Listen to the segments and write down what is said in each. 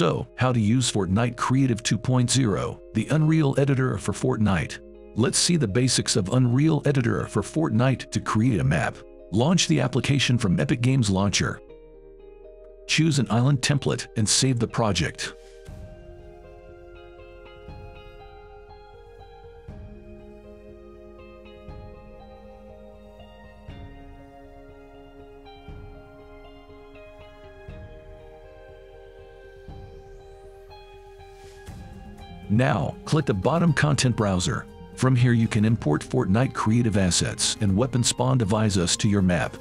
So, how to use Fortnite Creative 2.0, the Unreal Editor for Fortnite. Let's see the basics of Unreal Editor for Fortnite to create a map. Launch the application from Epic Games Launcher. Choose an island template and save the project. Now, click the bottom content browser. From here you can import Fortnite creative assets and weapon spawn devices to your map.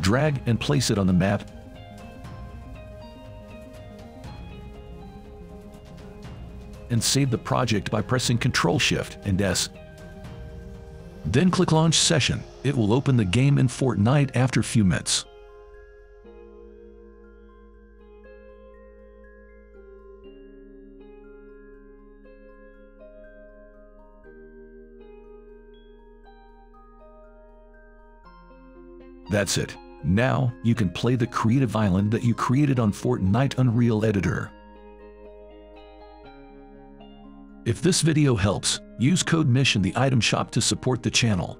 Drag and place it on the map and save the project by pressing Ctrl Shift and S. Then click Launch Session. It will open the game in Fortnite after few minutes. That's it. Now, you can play the creative island that you created on Fortnite Unreal Editor. If this video helps, use code MISH in the item shop to support the channel.